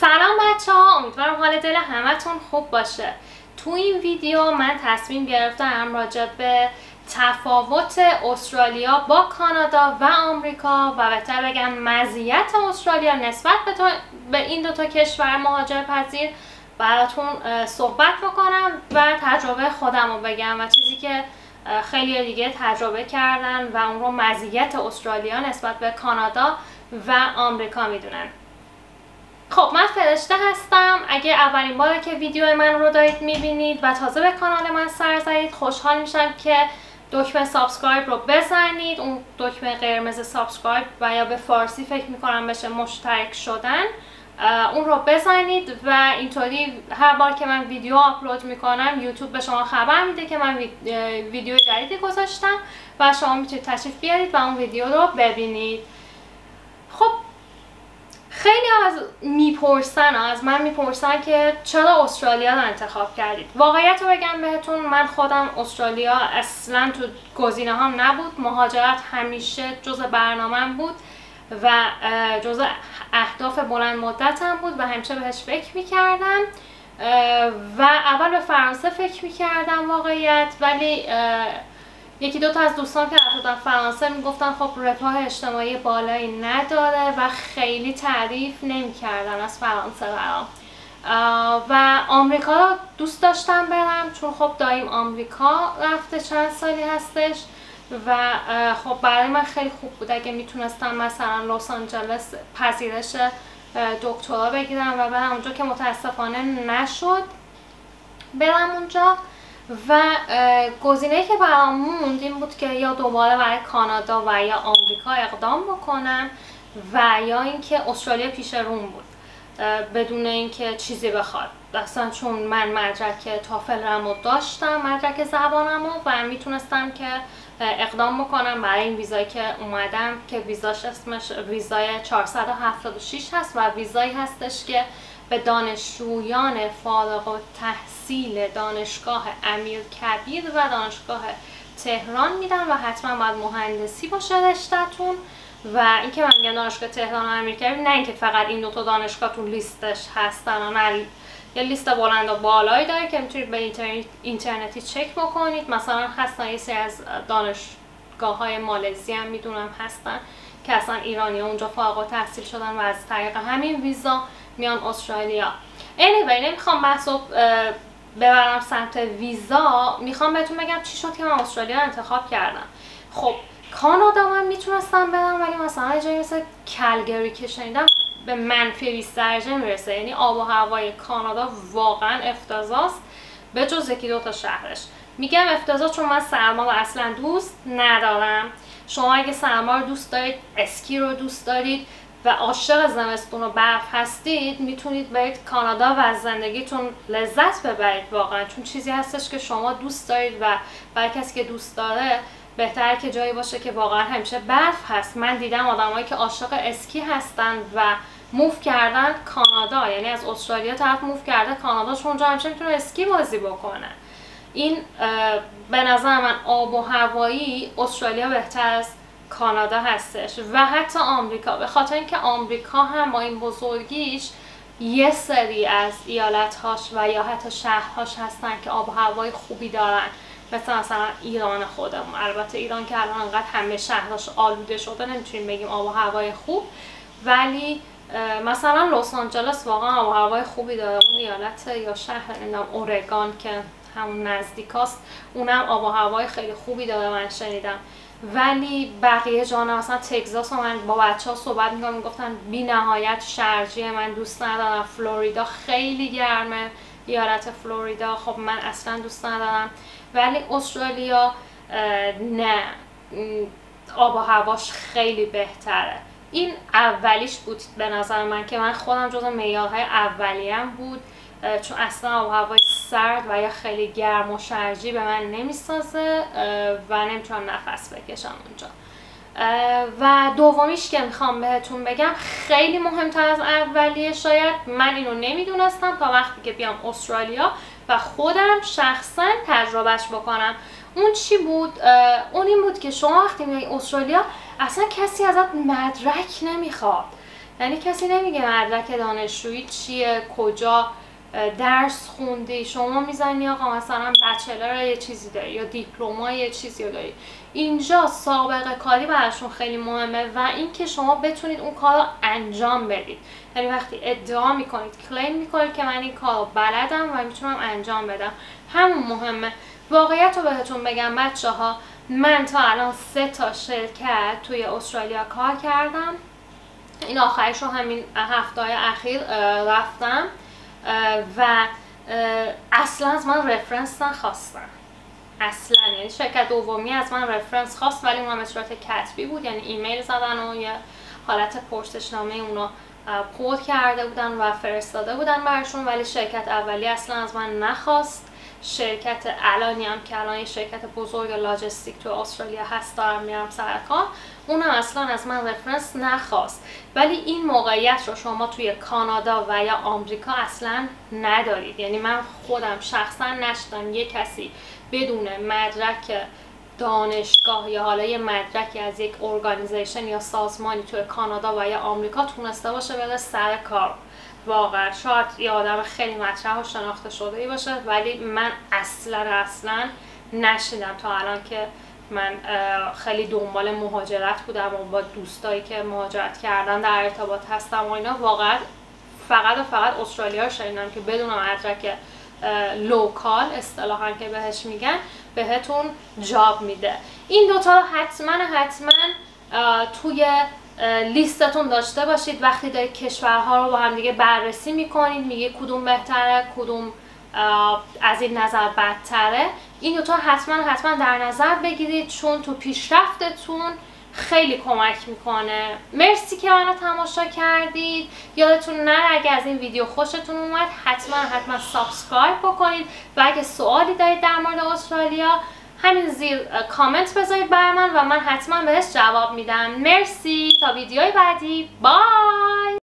سلام بچه ها امیدوارم حال دل همتون خوب باشه. تو این ویدیو من تصمیم گرفتم راجع به تفاوت استرالیا با کانادا و آمریکا و بهتر بگم مزیت استرالیا نسبت به, به این دوتا کشور مهاجر پذیر براتون صحبت بکنم و تجربه خودم رو بگم و چیزی که خیلی دیگه تجربه کردن و اون رو مزیت استرالیا نسبت به کانادا و آمریکا می‌دونن. خب من فرشته هستم. اگه اولین باره که ویدیو من رو دارید می‌بینید و تازه به کانال من سر زدید خوشحال میشم که دکمه subscribe رو بزنید. اون دکمه قرمز subscribe و یا به فارسی فکر می‌کنم بشه مشترک شدن اون رو بزنید و اینطوری هر بار که من ویدیو آپلود می‌کنم یوتیوب به شما خبر میده که من ویدیو جدیدی گذاشتم و شما می‌تونید تشریف بیارید و اون ویدیو رو ببینید. خیلی از می‌پرسن از من می‌پرسن که چرا استرالیا رو انتخاب کردید؟ واقعیت رو بگم بهتون من خودم استرالیا اصلا تو گزینه هم نبود. مهاجرت همیشه جز برنامه بود و جز اهداف بلند مدتم بود و همیشه بهش فکر می‌کردم. و اول به فرانسه فکر می‌کردم واقعیت ولی یکی دو تا از دوستان که رفتن فرانسه می‌گفتن خب رفاه اجتماعی بالایی نداره و خیلی تعریف نمی‌کردن از فرانسه برام. و آمریکا دوست داشتم برم چون خب دایم آمریکا رفته چند سالی هستش و خب برای من خیلی خوب بود. اگه می‌تونستم مثلا لس آنجلس پذیرش دکترا بگیرم و برم اونجا که متاسفانه نشد برم اونجا. و گزینه که برام موند این بود که یا دوباره برای کانادا و یا آمریکا اقدام بکنم و یا اینکه استرالیا پیش روم بود بدون اینکه چیزی بخواد. اصلا چون من مدرک تافل رو داشتم مدرک زبانم و می‌تونستم که اقدام بکنم برای این ویزایی که اومدم که ویزاش اسمش ویزای 476 هست و ویزایی هستش که به دانشجویان فارغ و تحصیل دانشگاه امیر کبیر و دانشگاه تهران میدن و حتما باید مهندسی باشه رشتهتون و اینکه من میگم دانشگاه تهران و امیر کبیر نه اینکه فقط این دو تا دانشگاه تو لیستش هستن نه یه لیست بلند و بالایی داره که می‌تونید به اینترنتی چک بکنید. مثلا هستن یه سری از دانشگاه های مالزی هم می‌دونم هستن که اصلا ایرانی اونجا فارغ تحصیل شدن و از طریق همین ویزا میان استرالیا. Anyway نمی‌خوام بحث ببرم سمت ویزا. می‌خوام بهتون بگم چی شد که من استرالیا انتخاب کردم. خب کانادا من می‌تونستم برم ولی مثلا جایی مثل کلگری که شنیدم به منفی 20 درجه می‌رسه. یعنی آب و هوای کانادا واقعا افتضاست به جز یکی دو شهرش. میگم افتضاح چون من سرما رو اصلا دوست ندارم. شما اگه سرما رو دوست دارید اسکی رو دوست دارید و عاشق زمستون و برف هستید می‌تونید برید کانادا و از زندگیتون لذت ببرید واقعا. چون چیزی هستش که شما دوست دارید و برای کسی که دوست داره بهتر که جایی باشه که واقعا همیشه برف هست. من دیدم آدمایی که عاشق اسکی هستن و موف کردن کانادا. یعنی از استرالیا طرف موف کرده کانادا چون اونجا همیشه می‌تونه اسکی بازی بکنه. این به نظر من آب و هوایی استرالیا بهتر از کانادا هستش و حتی آمریکا. به خاطر اینکه آمریکا هم با این بزرگیش یه سری از ایالتهاش و یا حتی شهرهاش هستن که آب و هوای خوبی دارن. مثل مثلا ایران خودمون. البته ایران که الان انقدر همه شهرهاش آلوده شده نمی‌تونیم بگیم آب و هوای خوب. ولی مثلا لس آنجلس واقعا آب و هوای خوبی داره. اون ایالت یا شهر نمی‌دونم اورگان که همون نزدیکاست اونم آب و هوای خیلی خوبی داره. من شنیدم. ولی بقیه جانا مثلا تگزاس من با بچه ها صحبت می‌کنم می‌گفتن بی نهایت شرجیه من دوست ندارم فلوریدا خیلی گرمه ایالت فلوریدا خب من اصلا دوست ندارم. ولی استرالیا نه آب و هواش خیلی بهتره. این اولیش بود به نظر من که من خودم جز معیارهای اولیم بود. چون اصلا آب هوای سرد و یا خیلی گرم و شرجی به من نمی‌سازه و نمی‌تونم نفس بکشم اونجا. و دومیش که می‌خوام بهتون بگم خیلی مهمتر از اولیه شاید من اینو نمی‌دونستم تا وقتی که بیام استرالیا و خودم شخصا تجربهش بکنم. اون چی بود؟ اون این بود که شما وقتی میای استرالیا اصلا کسی ازت مدرک نمی‌خواد. یعنی کسی نمیگه مدرک دانشجویی چیه کجا؟ درس خوندی شما می‌زنی آقا مثلا بچلر یه چیزی داری یا دیپلوما یه چیزی داری. اینجا سابقه کاری براشون خیلی مهمه و اینکه شما بتونید اون کار رو انجام بدید. یعنی وقتی ادعا می‌کنید کلیم می‌کنید که من این کار رو بلدم و می‌تونم انجام بدم. همون مهمه. واقعیت رو بهتون بگم بچه ها من تا الان سه تا شرکت توی استرالیا کار کردم. این آخرش رو همین هفته اخیر رفتم. و اصلا از من رفرنس نخواستن. اصلا یعنی شرکت دومی از من رفرنس خواست ولی اونم صورت کتبی بود. یعنی ایمیل زدن و یه حالت پرسشنامه اونو پر کرده بودن و فرستاده بودن برشون ولی شرکت اولی اصلا از من نخواست. شرکت الانی هم که الان شرکت بزرگ لاجستیک تو استرالیا هست دارم میرم سر کار. اونم اصلا از من رفرنس نخواست. ولی این موقعیت رو شما توی کانادا و یا آمریکا اصلا ندارید. یعنی من خودم شخصا نشدم یه کسی بدون مدرک دانشگاه یا حالا یه مدرکی از یک ارگانیزیشن یا سازمانی توی کانادا و یا آمریکا تونسته باشه بره سر کار. واقعا شاید یه آدم خیلی مطرح و شناخته شده ای باشه ولی من اصلا اصلا نشنیدم تا الان که من خیلی دنبال مهاجرت بودم و با دوستایی که مهاجرت کردن در ارتباط هستم و اینا. واقعا فقط و فقط استرالیا شنیدم که بدون مدرک local اصطلاحا که بهش میگن بهتون job میده. این دوتا رو حتما حتما توی لیستتون داشته باشید. وقتی دارید کشورها رو با هم دیگه بررسی می‌کنید میگه کدوم بهتره کدوم از این نظر بدتره. این دوتا حتما حتما در نظر بگیرید چون تو پیشرفتتون خیلی کمک می‌کنه. مرسی که منو تماشا کردید. یادتون نره اگه از این ویدیو خوشتون اومد حتما حتما subscribe بکنید. و اگه سوالی دارید در مورد استرالیا همین زیر کامنت بذارید بر من و من حتما بهش جواب میدم. مرسی. تا ویدیوی بعدی. bye!